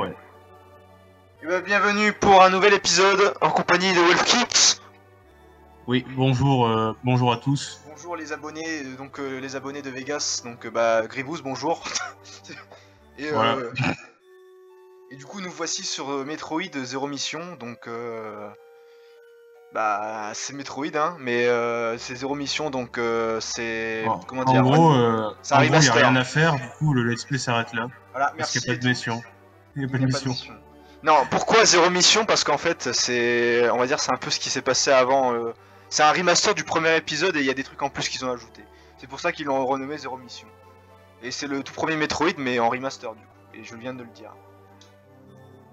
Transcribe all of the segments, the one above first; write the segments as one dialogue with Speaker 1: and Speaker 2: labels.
Speaker 1: Ouais.
Speaker 2: Et bah, bienvenue pour un nouvel épisode en compagnie de Wolfkit.
Speaker 1: Oui, bonjour, euh, bonjour à tous.
Speaker 2: Bonjour les abonnés, euh, donc euh, les abonnés de Vegas, donc euh, bah Gribous, bonjour. et,
Speaker 1: Voilà.
Speaker 2: et du coup nous voici sur Metroid Zero Mission, donc bah c'est Metroid hein, mais c'est Zero Mission donc c'est
Speaker 1: Bon,
Speaker 2: comment
Speaker 1: en
Speaker 2: dire
Speaker 1: gros,
Speaker 2: C'est
Speaker 1: en gros, il n'y a rien à faire, du coup le let's play s'arrête là.
Speaker 2: voilà
Speaker 1: Parce
Speaker 2: merci.
Speaker 1: qu'il n'y a pas de mission. Il n'y a pas de mission.
Speaker 2: Non, pourquoi Zéro Mission? Parce qu'en fait, c'est, on va dire, c'est un peu ce qui s'est passé avant. euh, C'est un remaster du premier épisode et il y a des trucs en plus qu'ils ont ajouté. C'est pour ça qu'ils l'ont renommé Zéro Mission. Et c'est le tout premier Metroid, mais en remaster du coup. Et je viens de le dire.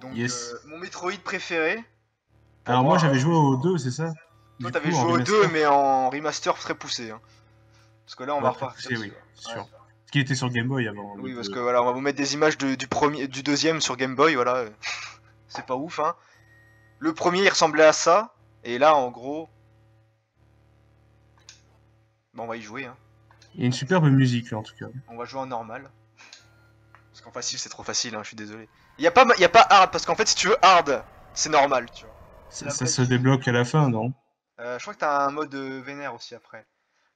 Speaker 2: Donc,
Speaker 1: Yes.
Speaker 2: euh, mon Metroid préféré. pour
Speaker 1: Alors moi j'avais joué au 2, c'est ça?
Speaker 2: Toi,
Speaker 1: Du
Speaker 2: t'avais
Speaker 1: coup, en
Speaker 2: joué au
Speaker 1: remaster,
Speaker 2: 2, mais en remaster très poussé. hein. Parce que là, on va
Speaker 1: ouais,
Speaker 2: repartir.
Speaker 1: c'est sûr. Ce qui était sur Game Boy avant.
Speaker 2: Oui, parce que voilà, on va vous mettre des images de- du premier, du deuxième sur Game Boy, voilà. C'est pas ouf, hein. Le premier, il ressemblait à ça, et là, en gros, bon, on va y jouer, hein.
Speaker 1: Il y a une superbe musique là en tout cas.
Speaker 2: On va jouer en normal. Parce qu'en facile, c'est trop facile, hein, je suis désolé. Il y a pas, y a pas hard, parce qu'en fait, si tu veux hard, c'est normal, tu vois.
Speaker 1: Ça, se débloque à la fin, non?
Speaker 2: Euh, je crois que t'as un mode euh, vénère aussi après.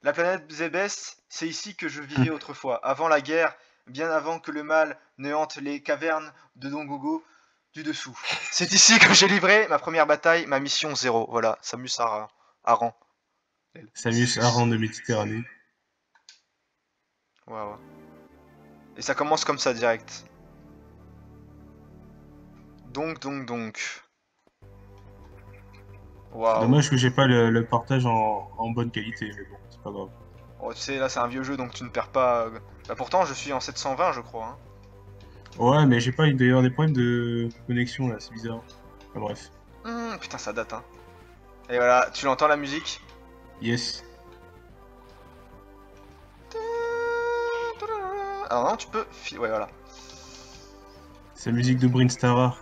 Speaker 2: La planète Zébès, c'est ici que je vivais autrefois, avant la guerre, bien avant que le mal ne hante les cavernes de Dongogo du dessous. C'est ici que j'ai livré ma première bataille, ma mission zéro. Voilà, Samus Aran. Aran.
Speaker 1: Samus Aran de Méditerranée.
Speaker 2: Ouais, ouais. Et ça commence comme ça direct. Donc, donc, donc.
Speaker 1: Dommage que j'ai pas le, le partage en, en bonne qualité, mais bon, c'est pas grave.
Speaker 2: Oh, tu sais, là c'est un vieux jeu donc tu ne perds pas. euh, Bah, pourtant, je suis en 720, je crois. hein.
Speaker 1: Ouais, mais j'ai pas eu d'ailleurs des problèmes de connexion là, c'est bizarre. Enfin, bref.
Speaker 2: Hum, putain, ça date, hein. Et voilà, tu l'entends la musique?
Speaker 1: Yes.
Speaker 2: Alors non, tu peux... Ouais, voilà.
Speaker 1: C'est la musique de Brinstara.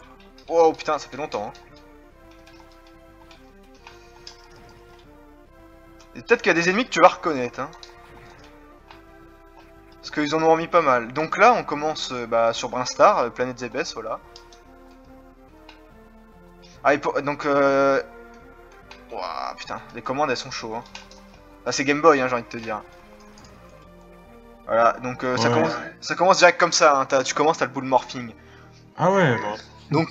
Speaker 2: Oh putain, ça fait longtemps. Hein. Peut-être qu'il y a des ennemis que tu vas reconnaître. Hein. Parce qu'ils en ont remis pas mal. Donc là, on commence euh, bah, sur Brinstar, euh, planète Zébès, voilà. Ah, et pour- donc... Euh... Ouah, putain, les commandes, elles sont chaudes. Hein. Là, c'est Game Boy, hein, j'ai envie de te dire. Voilà, donc euh, ça, commence, ça commence direct comme ça. Hein. Tu commences, t'as le bull morphing.
Speaker 1: Ah ouais, bon.
Speaker 2: Donc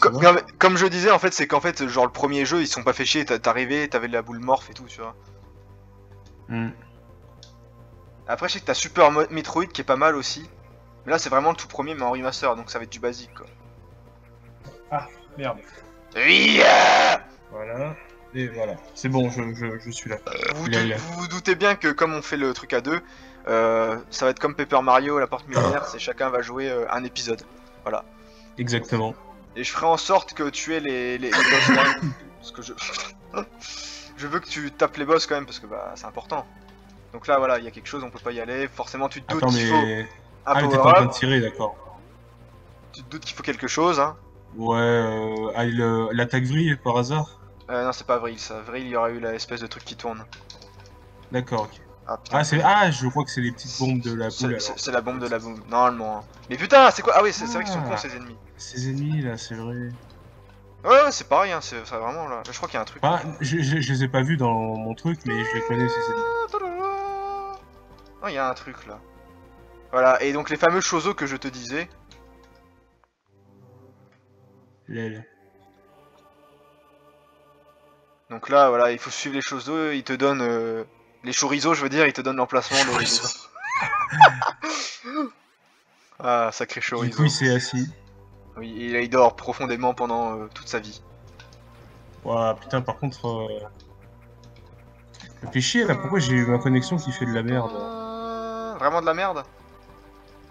Speaker 2: comme, je disais en fait c'est qu'en fait genre le premier jeu ils sont pas fait chier, t'arrivais, t'avais de la boule morph et tout tu vois.
Speaker 1: Hmm.
Speaker 2: Après je sais que t'as Super Metroid qui est pas mal aussi. Mais là c'est vraiment le tout premier mais en remaster donc ça va être du basique quoi.
Speaker 1: Merde.
Speaker 2: Oui euh
Speaker 1: Voilà. Et voilà. C'est bon, je, je, je suis là.
Speaker 2: vous,
Speaker 1: là.
Speaker 2: vous vous doutez bien que comme on fait le truc à deux, euh, ça va être comme Paper Mario, la porte millénaire, c'est chacun va jouer euh, un épisode.
Speaker 1: Exactement.
Speaker 2: Et je ferai en sorte que tu aies les, les, les. Parce que je. je veux que tu tapes les boss quand même parce que bah c'est important. Donc là voilà, il y a quelque chose, on peut pas y aller. Forcément tu te doutes qu'il faut
Speaker 1: mais.
Speaker 2: un
Speaker 1: Ah, mais t'es pas en train de tirer, d'accord.
Speaker 2: tu te doutes qu'il faut quelque chose hein.
Speaker 1: Ouais, euh, ah, le- l'attaque vrille par hasard?
Speaker 2: Euh, non c'est pas Vril ça, Vril il y aurait eu la espèce de truc qui tourne.
Speaker 1: D'accord, ok.
Speaker 2: Ah putain.
Speaker 1: Ah, c'est... ah, je crois que c'est les petites bombes de la boule.
Speaker 2: c'est la bombe de la bombe, normalement. hein. Mais putain, c'est quoi? Ah oui, c'est c'est vrai qu'ils sont
Speaker 1: Ah.
Speaker 2: cons ces ennemis.
Speaker 1: Ces ennemis là, c'est vrai.
Speaker 2: Ouais, ouais, c'est pareil, hein, c'est c'est vraiment là. Je crois qu'il y a un truc.
Speaker 1: Ah, je, je, je les ai pas vus dans mon truc, mais je les connais ces ennemis.
Speaker 2: Oh, il y a un truc là. Voilà, et donc les fameux choses que je te disais.
Speaker 1: L'aile.
Speaker 2: Donc là, voilà, il faut suivre les choses d'eux, ils te donnent... euh, Les chorizo, je veux dire, ils te donnent l'emplacement de... Ah, sacré
Speaker 1: Du
Speaker 2: chorizo.
Speaker 1: coup, il s'est assis.
Speaker 2: Oui, il dort profondément pendant euh, toute sa vie.
Speaker 1: Ouah, putain, par contre. Euh... Ça me fait chier là, pourquoi j'ai ma connexion qui fait de la merde?
Speaker 2: Euh, Vraiment de la merde?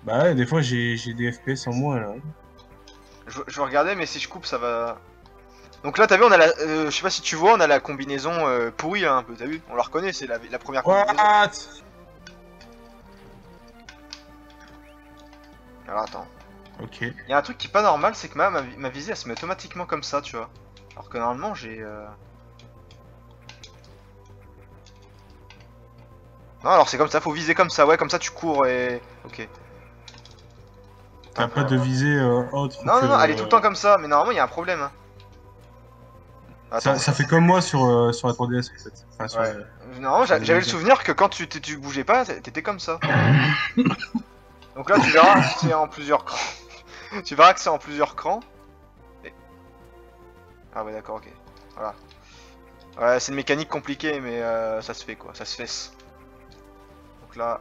Speaker 1: Bah ouais, des fois j'ai des FPS en moins là.
Speaker 2: je, je vais regarder, mais si je coupe, ça va... Donc là, t'as vu, on a la... euh, je sais pas si tu vois, on a la combinaison euh, pourrie, là, un peu, t'as vu? On la reconnaît, c'est la, la première combinaison. Alors attends.
Speaker 1: Ok.
Speaker 2: Il y a un truc qui est pas normal, c'est que ma, ma, ma visée, elle se met automatiquement comme ça, tu vois. Alors que normalement, j'ai... euh, Non, alors c'est comme ça, faut viser comme ça, ouais, comme ça tu cours et... Ok.
Speaker 1: T'as pas de visée euh, autre
Speaker 2: Non,
Speaker 1: que,
Speaker 2: non, non, elle est
Speaker 1: euh,
Speaker 2: tout le temps comme ça, mais normalement, il y a un problème. Hein.
Speaker 1: Ça,
Speaker 2: Attends,
Speaker 1: ça fait comme moi sur, euh, sur la 3DS en fait. Enfin, sur
Speaker 2: Ouais.
Speaker 1: la-
Speaker 2: Non, j'a- j'avais le souvenir que quand tu, tu bougeais pas, t'étais comme ça. Donc là, tu verras c'est en plusieurs crans. Tu verras que c'est en plusieurs crans. Et- Ah ouais, d'accord, ok. Voilà. Ouais, c'est une mécanique compliquée, mais euh, ça se fait quoi, ça se fait. Donc là...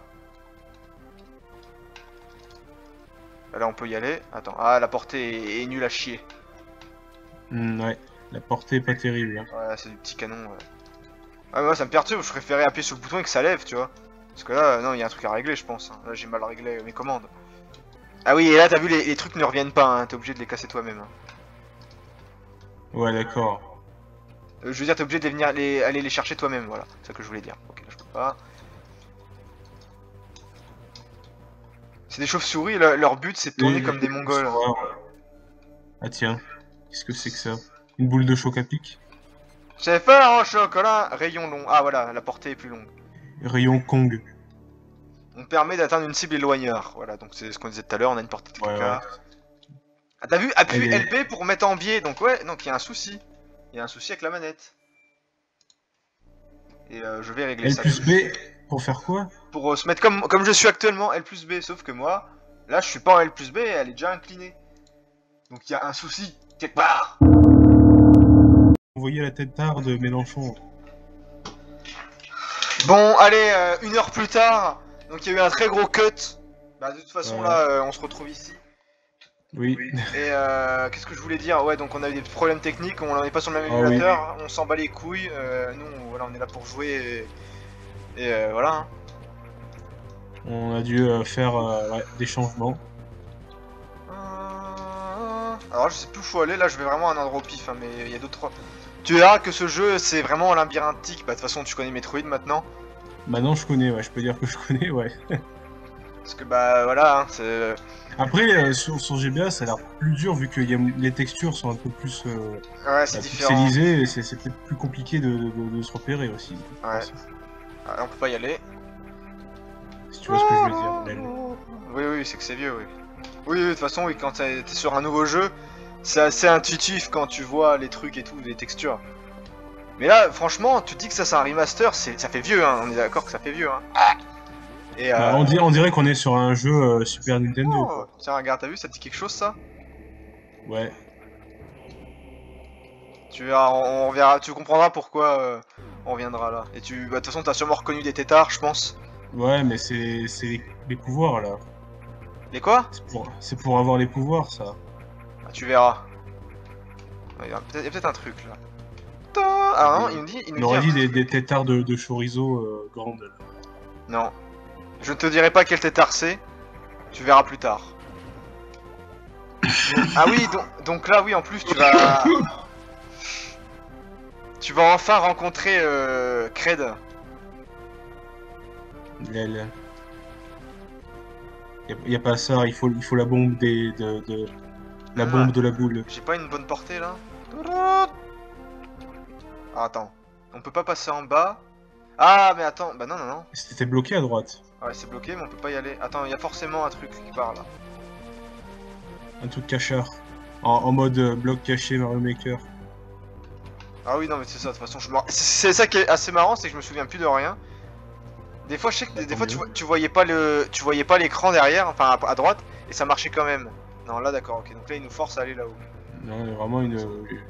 Speaker 2: Là, on peut y aller. Attends, ah, la portée est, est nulle à chier.
Speaker 1: Hmm, ouais, la portée est pas terrible. hein.
Speaker 2: Ouais, c'est du petit canon. Ouais. Ah, moi ça me perturbe, je préférais appuyer sur le bouton et que ça lève, tu vois. Parce que là, non, il y a un truc à régler, je pense. hein. Là, j'ai mal réglé mes commandes. Ah oui, et là, t'as vu, les, les trucs ne reviennent pas, hein. t'es obligé de les casser toi-même. hein.
Speaker 1: Ouais, d'accord.
Speaker 2: Euh, je veux dire, t'es obligé de venir les, aller les chercher toi-même, voilà. C'est ça que je voulais dire. Ok, là, je peux pas. C'est des chauves-souris, le- leur but c'est de tourner comme des mongols.
Speaker 1: Ah tiens, qu'est-ce que c'est que ça? Une boule de choc à pic?
Speaker 2: J'ai faim au chocolat, rayon long. Ah voilà, la portée est plus longue.
Speaker 1: Rayon Kong.
Speaker 2: On permet d'atteindre une cible éloigneur. Voilà, donc c'est ce qu'on disait tout à l'heure, on a une portée de
Speaker 1: Ouais.
Speaker 2: Ah t'as vu Appuie LB pour mettre en biais, donc ouais, donc il y a un souci. Il y a un souci avec la manette. Et euh, je vais régler
Speaker 1: L
Speaker 2: ça.
Speaker 1: plus B, pour faire quoi?
Speaker 2: Pour euh, se mettre comme, comme je suis actuellement, L plus B, sauf que moi, là je suis pas en L plus B, elle est déjà inclinée. Donc il y a un souci, quelque part.
Speaker 1: Voyez la tête tard de Mélenchon.
Speaker 2: Bon, allez, euh, une heure plus tard, donc il y a eu un très gros cut. Bah de toute façon
Speaker 1: Ouais.
Speaker 2: là, euh, on se retrouve ici.
Speaker 1: Oui.
Speaker 2: Et euh, qu'est-ce que je voulais dire? Ouais, donc on a eu des problèmes techniques, on n'est pas sur le même
Speaker 1: Ah oui.
Speaker 2: émulateur, on s'en bat les couilles. euh, nous, on- voilà, on est là pour jouer et, et, euh, voilà. hein.
Speaker 1: On a dû euh, faire euh, ouais, des changements.
Speaker 2: Euh, Alors je sais plus où faut aller, là je vais vraiment à un endroit au pif, hein, mais il y a d'autres... Tu verras que ce jeu c'est vraiment labyrinthique, bah de toute façon tu connais Metroid maintenant.
Speaker 1: Maintenant je connais, ouais, je peux dire que je connais, ouais.
Speaker 2: Parce que bah voilà, hein, c'est...
Speaker 1: Après, euh, sur, sur GBA, ça a l'air plus dur vu que y a- les textures sont un peu plus euh,
Speaker 2: Ouais, c'est
Speaker 1: bah,
Speaker 2: différent.
Speaker 1: et c'est peut-être plus compliqué de, de- de se repérer aussi.
Speaker 2: Ouais. Ah, on peut pas y aller.
Speaker 1: Si tu vois ce que je veux dire.
Speaker 2: Oui, oui, c'est que c'est vieux, oui. Oui, oui, de toute façon, oui, quand t'es sur un nouveau jeu, c'est assez intuitif quand tu vois les trucs et tout, les textures. Mais là, franchement, tu te dis que ça c'est un remaster, c'est ça fait vieux, hein, on est d'accord que ça fait vieux, hein. Et euh...
Speaker 1: Bah, on, dirait, on dirait qu'on est sur un jeu euh, Super Nintendo.
Speaker 2: oh,
Speaker 1: quoi.
Speaker 2: tiens, regarde, t'as vu, ça te dit quelque chose, ça?
Speaker 1: Ouais.
Speaker 2: Tu verras, on, on verra, tu comprendras pourquoi euh, on reviendra là. Et tu, bah, de toute façon, t'as sûrement reconnu des tétards, je pense.
Speaker 1: Ouais, mais c'est c'est les, pouvoirs là.
Speaker 2: Les quoi?
Speaker 1: C'est pour, avoir les pouvoirs ça.
Speaker 2: Ah, Tu verras. Il y a peut-être y a peut-être un truc là. Ta- Ah non, il me dit, il me
Speaker 1: aurait
Speaker 2: dit,
Speaker 1: des, des tétards de, de chorizo euh, grandes.
Speaker 2: Non. Je ne te dirai pas quel tétard c'est. Tu verras plus tard. ah oui, donc, donc là, oui, en plus, tu vas... Tu vas enfin rencontrer euh, Cred.
Speaker 1: Lel. Y a, y a pas ça, il faut, il faut la bombe des, de, de- la
Speaker 2: Ah.
Speaker 1: bombe de la boule.
Speaker 2: J'ai pas une bonne portée là Ah, attends. On peut pas passer en bas. Ah, mais attends. Bah non, non, non.
Speaker 1: C'était bloqué à droite.
Speaker 2: Ouais, c'est bloqué, mais on peut pas y aller. Attends, il y a forcément un truc qui part là.
Speaker 1: Un truc cachard. En, en mode euh, bloc caché Mario Maker.
Speaker 2: Ah oui, non, mais c'est ça, de toute façon, je me... C'est ça qui est assez marrant, c'est que je me souviens plus de rien. Des fois, je sais que des, fois, tu, tu voyais pas le, tu voyais pas l'écran derrière, enfin à, à droite, et ça marchait quand même. Non, là, d'accord, ok. Donc là, il nous force à aller là-haut.
Speaker 1: Non, il y a vraiment une,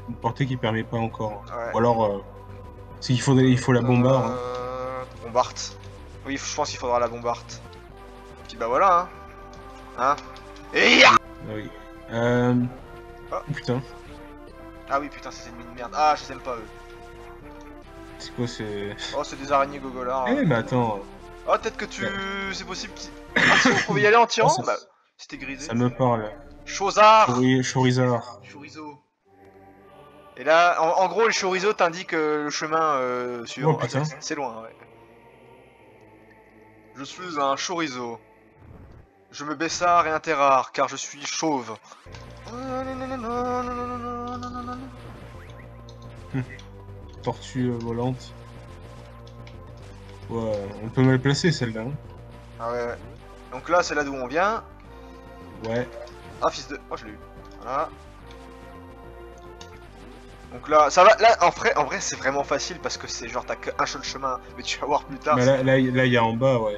Speaker 1: une portée qui permet pas encore.
Speaker 2: Ouais.
Speaker 1: Ou alors, euh, c'est qu'il faudrait, il faut la bombarde. hein.
Speaker 2: Euh... Bombarte. Oui, je pense qu'il faudra la bombarte. Puis bah voilà, hein. Hein Et
Speaker 1: Ah oui. Euh... Oh, putain,
Speaker 2: Ah oui, putain, ces ennemis de merde. Ah, je les aime pas eux.
Speaker 1: c'est quoi c'est.
Speaker 2: Oh, c'est des araignées gogolards.
Speaker 1: Eh, mais attends,
Speaker 2: Oh, peut-être que tu. C'est possible qu'ils. Ah, si, on pouvait y aller en tirant
Speaker 1: Oh, ça-
Speaker 2: Bah, c'était grisé.
Speaker 1: ça me parle.
Speaker 2: Chosard
Speaker 1: Chori- Chorizard.
Speaker 2: Chorizo. Et là, en, en gros, le chorizo t'indique euh, le chemin euh, suivant.
Speaker 1: Oh.
Speaker 2: Ah, c'est- loin, ouais. Je suis un chorizo. Je me baissard et un terrare, car je suis chauve.
Speaker 1: Tortue euh, volante. Ouais, on peut mal placer celle-là. hein.
Speaker 2: Ah ouais, ouais. Donc là, c'est là d'où on vient.
Speaker 1: Ouais.
Speaker 2: Ah, fils de. Oh, je l'ai eu. Voilà. Donc là, ça va. Là, en vrai, en vrai c'est vraiment facile parce que c'est genre, t'as qu'un seul chemin. Mais tu vas voir plus tard.
Speaker 1: Bah, là, là, là, il y a en bas, ouais.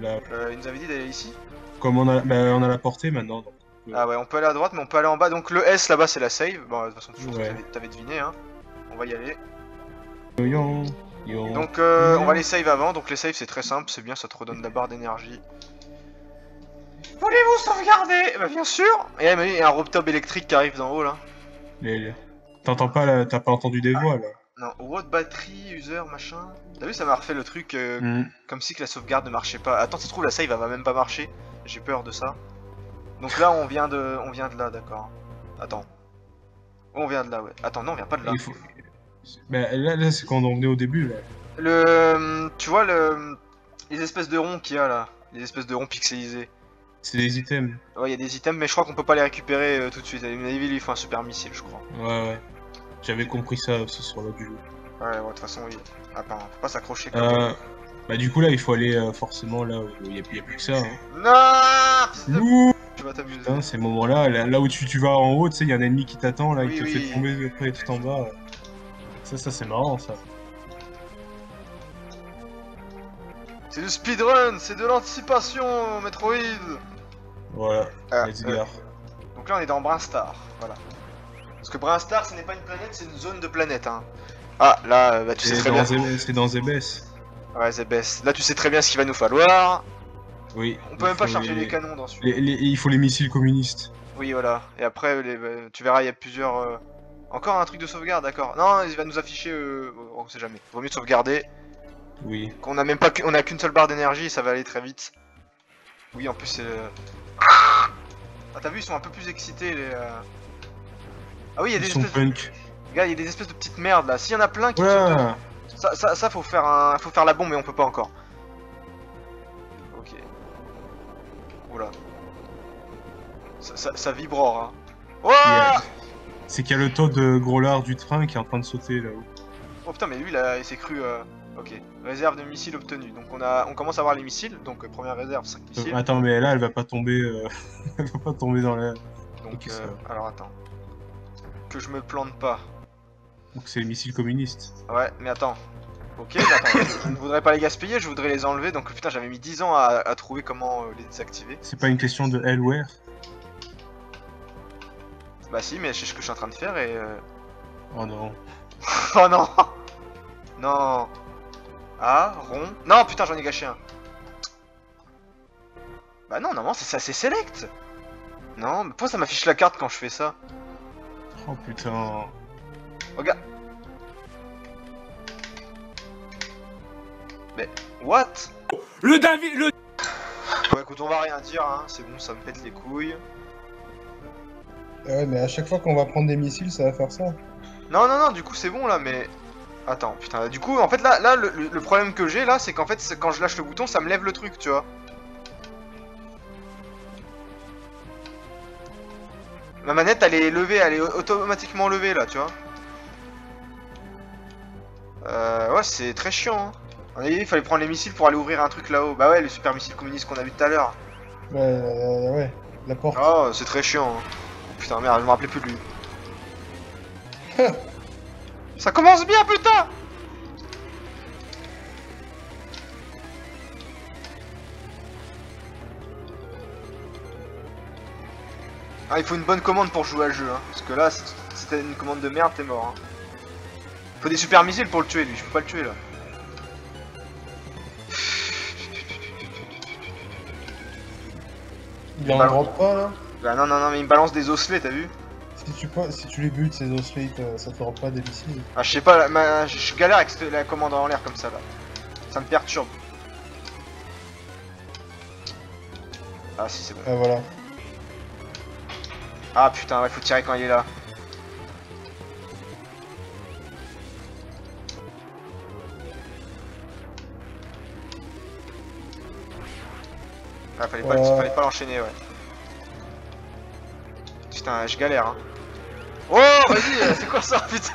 Speaker 1: Là,
Speaker 2: Euh, il nous avait dit d'aller ici.
Speaker 1: comme on a, bah, on a la portée maintenant. donc, euh,
Speaker 2: Ah ouais, on peut aller à droite, mais on peut aller en bas. Donc le S là-bas, c'est la save. Bon, de toute façon, toujours,
Speaker 1: Ouais.
Speaker 2: t'avais- t'avais deviné, hein. On va y aller.
Speaker 1: Yon, yon.
Speaker 2: Donc euh, on va les save avant, donc les save c'est très simple, c'est bien, ça te redonne la barre d'énergie. Voulez-vous sauvegarder? Bah bien sûr Et il y a un Robtob électrique qui arrive d'en haut là.
Speaker 1: Les- T'entends pas, là, t'as pas entendu des voix, là.
Speaker 2: Non, what battery, user, machin. T'as vu ça m'a refait le truc euh,
Speaker 1: Mm.
Speaker 2: comme si que la sauvegarde ne marchait pas. Attends, ça se trouve la save elle va même pas marcher. J'ai peur de ça. Donc là on vient de on vient de là, d'accord. Attends. On vient de là, ouais. Attends, non, on vient pas de là.
Speaker 1: Il faut... Bah, là, là c'est quand on venait au début, là.
Speaker 2: Le tu vois le les espèces de ronds qu'il y a là, les espèces de ronds pixelisés.
Speaker 1: C'est des items.
Speaker 2: Ouais, il y a des items, mais je crois qu'on peut pas les récupérer euh, tout de suite. À mon avis, il faut un super missile, je crois.
Speaker 1: Ouais, ouais. J'avais compris ça ce soir-là du jeu.
Speaker 2: Ouais, ouais, de toute façon, oui. Attends, faut pas s'accrocher quand même.
Speaker 1: Euh... Bah, du coup, là, il faut aller euh, forcément là où il y, a- plus que ça. Hein.
Speaker 2: Non
Speaker 1: Ouh,
Speaker 2: Tu vas t'amuser.
Speaker 1: putain, ces moments-là, là, là où tu, tu vas en haut, tu sais, il y a un ennemi qui t'attend, là,
Speaker 2: Oui,
Speaker 1: il te
Speaker 2: oui.
Speaker 1: fait tomber après tout en bas. Ça, ça, c'est marrant, ça.
Speaker 2: C'est du speedrun, c'est de l'anticipation, Metroid
Speaker 1: Voilà,
Speaker 2: Ah, euh. Donc là, on est dans Brinstar, voilà. Parce que Brinstar, ce n'est pas une planète, c'est une zone de planète, hein. Ah, là, euh, bah, tu sais
Speaker 1: C'est
Speaker 2: très bien.
Speaker 1: C'est dans Zebes.
Speaker 2: Ouais, Zebes. Là, tu sais très bien ce qu'il va nous falloir.
Speaker 1: Oui.
Speaker 2: On peut même pas charger
Speaker 1: les...
Speaker 2: les canons dans celui-là.
Speaker 1: les- les- Il faut les missiles communistes.
Speaker 2: Oui, voilà. Et après, euh, tu verras, il y a plusieurs. euh, Encore un truc de sauvegarde, d'accord. Non, il va nous afficher. euh, On sait jamais. Vaut mieux sauvegarder.
Speaker 1: Oui.
Speaker 2: Qu'on a même pas, qu'u- on a qu'une seule barre d'énergie, ça va aller très vite. Oui, en plus c'est. euh, Ah, t'as vu, ils sont un peu plus excités les. euh, Ah oui, il y a des
Speaker 1: Ils
Speaker 2: espèces. De... il y a des espèces de petites merdes là. S'il y en a plein qui. Ça, ça, ça, faut faire un, faut faire la bombe, mais on peut pas encore. Ok. Oula. Ça, ça, ça vibre, hein. Ouah
Speaker 1: C'est qu'il y a le taux de gros lard du train qui est en train de sauter là-haut.
Speaker 2: Oh putain, mais lui là, il s'est cru. euh, Ok. Réserve de missiles obtenue. Donc on a, on commence à avoir les missiles. Donc euh, première réserve, 5
Speaker 1: Euh,
Speaker 2: missiles.
Speaker 1: Attends, mais là, elle va pas tomber. euh, elle va pas tomber dans la.
Speaker 2: Donc, euh, alors attends. Que je me plante pas.
Speaker 1: Donc c'est les missiles communistes.
Speaker 2: Ouais, mais attends. Ok, mais attends, je, ne voudrais pas les gaspiller, je voudrais les enlever. Donc putain, j'avais mis 10 ans à, à trouver comment euh, les désactiver.
Speaker 1: C'est pas une question de Hellware
Speaker 2: Bah si, mais je sais ce que je suis en train de faire et... euh,
Speaker 1: Oh non.
Speaker 2: oh non Non Ah, rond... Non, putain, j'en ai gâché un. Bah non, normalement, c'est ça, c'est select Non, mais pourquoi ça m'affiche la carte quand je fais ça?
Speaker 1: Oh putain.
Speaker 2: Regarde Mais... What?
Speaker 3: Le David, le
Speaker 2: Bon écoute, on va rien dire, hein, c'est bon, ça me pète les couilles.
Speaker 4: Ouais, mais à chaque fois qu'on va prendre des missiles, ça va faire ça.
Speaker 2: Non, non, non, du coup c'est bon là, mais... Attends, putain, du coup, en fait là, là le, problème que j'ai là, c'est qu'en fait, quand je lâche le bouton, ça me lève le truc, tu vois. Ma manette, elle est levée, elle est automatiquement levée là, tu vois. Euh, ouais, c'est très chiant, hein. On a dit, il fallait prendre les missiles pour aller ouvrir un truc là-haut. Bah ouais, le super missile communiste qu'on a vu tout à l'heure.
Speaker 4: Ouais, euh, ouais, la porte.
Speaker 2: Oh, c'est très chiant. hein. Putain, merde, je me rappelais plus de lui. Ça commence bien, putain Ah, il faut une bonne commande pour jouer à le jeu, hein. Parce que là, si t'as une commande de merde, t'es mort, hein. Faut des super missiles pour le tuer, lui. Je peux pas le tuer, là.
Speaker 4: Il en drop pas là?
Speaker 2: Bah non, non, non, mais il me balance des osselets, t'as vu?
Speaker 4: Si tu, pas- si tu les butes, ces osselets, t'as- ça te fera pas des missiles.
Speaker 2: Ah, je sais pas, ma- je galère avec cette- la commande en l'air comme ça, là. Ça me perturbe. Ah, si, c'est bon.
Speaker 4: Ah voilà.
Speaker 2: Ah putain, ouais, faut tirer quand il est là. Ah, fallait pas,
Speaker 4: Ouais.
Speaker 2: fallait pas l'enchaîner, ouais. Putain, je galère, hein. Oh, vas-y, euh, c'est quoi ça, putain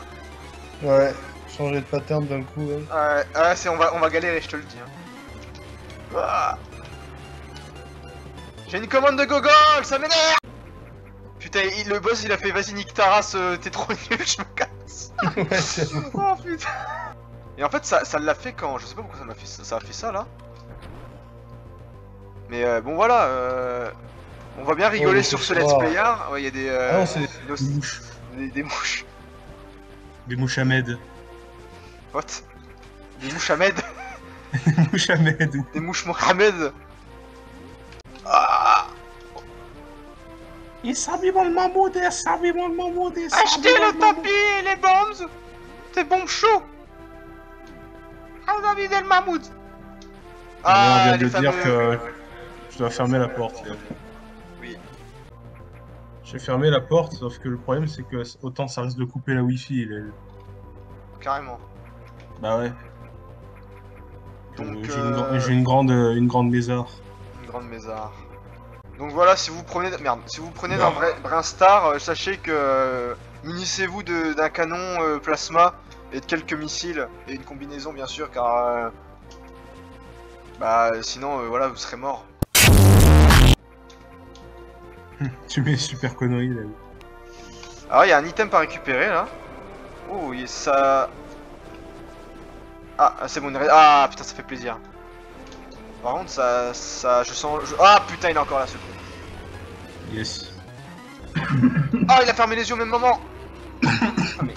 Speaker 4: Ouais, changer de pattern d'un coup. ouais.
Speaker 2: Ouais, ouais, c'est, on va, on va galérer, je te le dis. hein. Ah. J'ai une commande de gogol, ça m'énerve Putain, il- le boss il a fait vas-y nique ta race, euh, t'es trop nul, je me casse.
Speaker 4: Ouais,
Speaker 2: Oh putain Et en fait ça ça l'a fait quand Je sais pas pourquoi ça m'a fait ça, ça a fait ça là. Mais euh, bon voilà, euh, on va bien rigoler
Speaker 4: mais
Speaker 2: sur ce let's playard. Ouais, il y a des, euh,
Speaker 4: Ah non,
Speaker 1: Des mouches.
Speaker 2: des, mouches.
Speaker 1: Des mouches Ahmed.
Speaker 2: What? Des mouches Ahmed?
Speaker 1: Des mouches Ahmed.
Speaker 2: Des mouches Mohamed? Ah
Speaker 1: Et sabiment le mammouth, et sabiment le mammouth, et
Speaker 2: Achetez le tapis et les bombes C'est bombes chaud Ah David el mammouth
Speaker 1: Ah, on vient de dire que je dois fermer la porte. J'ai fermé la porte, sauf que le problème c'est que autant ça risque de couper la wifi. là.
Speaker 2: Carrément.
Speaker 1: Bah ouais.
Speaker 2: Donc,
Speaker 1: Euh, J'ai
Speaker 2: euh,
Speaker 1: j'ai une grande, une grande lézard.
Speaker 2: Une grande mézard. Donc voilà, si vous prenez merde, si vous prenez Brinstar, euh, sachez que euh, munissez-vous d'un canon euh, plasma et de quelques missiles et une combinaison bien sûr, car euh, bah sinon euh, voilà vous serez mort.
Speaker 1: Tu mets super connerie là.
Speaker 2: Alors il y a un item à récupérer là. Oh il ça. Ah c'est bon. Ah putain ça fait plaisir. Par contre ça ça je sens je- ah putain il est encore là ce con.
Speaker 1: Yes.
Speaker 2: Ah il a fermé les yeux au même moment. Ah, mais-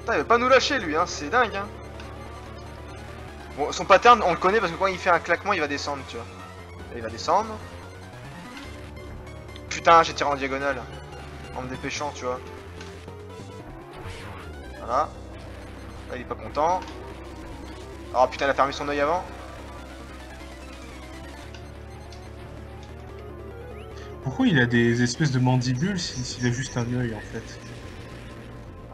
Speaker 2: Putain, il veut pas nous lâcher lui, hein, c'est dingue. Hein. Bon, son pattern, on le connaît parce que quand il fait un claquement, il va descendre, tu vois. Il va descendre. Putain, j'ai tiré en diagonale. En me dépêchant, tu vois. Voilà. Là, il est pas content. Oh putain, il a fermé son œil avant.
Speaker 1: Pourquoi il a des espèces de mandibules si- s'il a juste un œil en fait?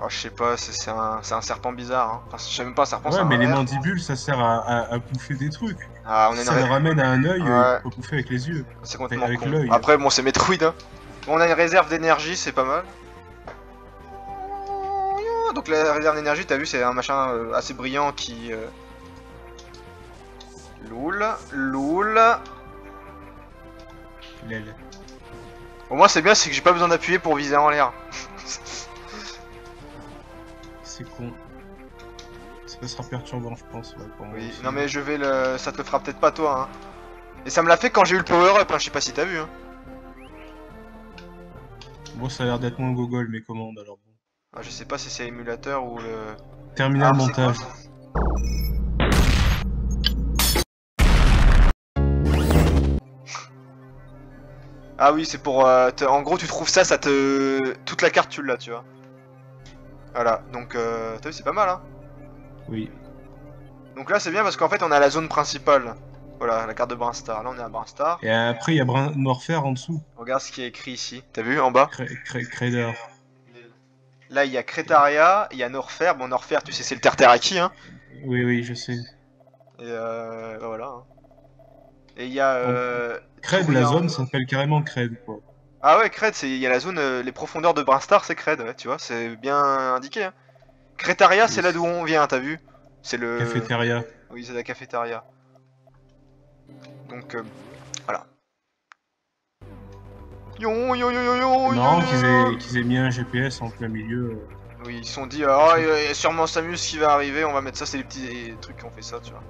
Speaker 2: Oh, je sais pas, c'est un, serpent bizarre. Hein. Enfin, je sais même pas un serpent,
Speaker 1: Ouais, mais les mandibules ça sert à, à- à bouffer des trucs.
Speaker 2: Ah, on est
Speaker 1: ça le ramène à un œil,
Speaker 2: Ouais.
Speaker 1: euh, il peut bouffer avec les yeux.
Speaker 2: C'est complètement
Speaker 1: avec
Speaker 2: con. Après, bon, c'est Metroid. Hein. Bon, on a une réserve d'énergie, c'est pas mal. Donc la réserve d'énergie, t'as vu, c'est un machin euh, assez brillant qui... Euh... Loul, loul.
Speaker 1: L'aile.
Speaker 2: Au moins, c'est bien, c'est que j'ai pas besoin d'appuyer pour viser en l'air.
Speaker 1: C'est con. Ça sera perturbant, je pense. ouais, pour
Speaker 2: Oui, non mais je vais le... Ça te le fera peut-être pas toi, hein. Et ça me l'a fait quand j'ai eu le power-up, hein, je sais pas si t'as vu, hein.
Speaker 1: Bon, ça a l'air d'être moins gogol mes commandes alors bon.
Speaker 2: Ah, je sais pas si c'est émulateur ou le...
Speaker 1: Terminal
Speaker 2: Ah,
Speaker 1: montage.
Speaker 2: Ah oui, c'est pour... euh, En gros, tu trouves ça, ça te... Toute la carte, tu l'as, tu vois. Voilà, donc... Euh... T'as vu, c'est pas mal, hein.
Speaker 1: Oui.
Speaker 2: Donc là, c'est bien parce qu'en fait, on a la zone principale. Voilà, la carte de Brinstar. Là, on est à Brinstar.
Speaker 1: Et après, il y a Brin Morpher en dessous.
Speaker 2: Regarde ce qui est écrit ici. T'as vu, en bas
Speaker 1: Cré- cré- Crader.
Speaker 2: Là, il y a Crétaria, il y a Norfer. Bon, Norfer, tu sais, c'est le Terteraki, hein.
Speaker 1: Oui, oui, je sais.
Speaker 2: Et euh... bah, voilà. hein. Et il y a... Euh...
Speaker 1: Cred, la zone s'appelle carrément Cred, quoi.
Speaker 2: Ah ouais, Cred, c'est il y a la zone, euh, les profondeurs de Brinstar, c'est Cred, ouais, tu vois, c'est bien indiqué. Hein. Crétaria, c'est là d'où on vient, t'as vu? C'est le.
Speaker 1: Cafétéria.
Speaker 2: Oui, c'est la cafétéria. Donc, euh, voilà. Yon, yon, yon, yon, yon,
Speaker 1: qu'ils aient, aient mis un GPS en plein milieu. euh.
Speaker 2: Oui, ils se sont dit, ah, a- il y a sûrement Samus qui va arriver, on va mettre ça, c'est les petits trucs qui ont fait ça, tu vois.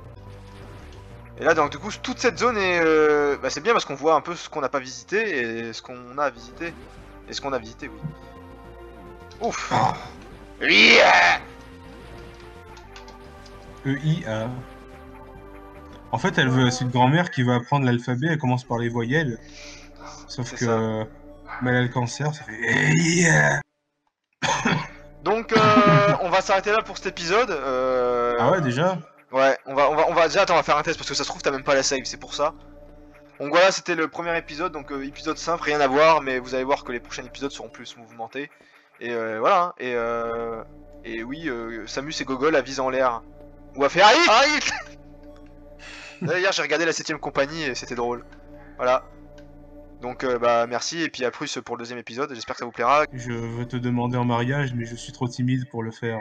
Speaker 2: Et là, donc, du coup, toute cette zone est. euh, Bah, c'est bien parce qu'on voit un peu ce qu'on n'a pas visité et ce qu'on a visité. Et ce qu'on a visité, oui. Ouf Yeah
Speaker 1: EIA. En fait, elle veut, c'est une grand-mère qui veut apprendre l'alphabet, elle commence par les voyelles. Sauf que.
Speaker 2: ça.
Speaker 1: euh, mais elle a le cancer, ça fait. EIA.
Speaker 2: Donc, euh, on va s'arrêter là pour cet épisode. euh,
Speaker 1: Ah ouais, déjà?
Speaker 2: Ouais, on va, on va, on va déjà attends, on va faire un test parce que ça se trouve t'as même pas la save, c'est pour ça. Donc voilà, c'était le premier épisode, donc euh, épisode simple, rien à voir, mais vous allez voir que les prochains épisodes seront plus mouvementés. Et euh, voilà, hein, et euh, et oui, euh, Samus et Gogol à vise en l'air. Ou à faire Aïe Aïe D'ailleurs, j'ai regardé la 7ème compagnie et c'était drôle. Voilà. Donc euh, bah merci et puis à plus pour le deuxième épisode, j'espère que ça vous plaira.
Speaker 1: Je veux te demander en mariage, mais je suis trop timide pour le faire.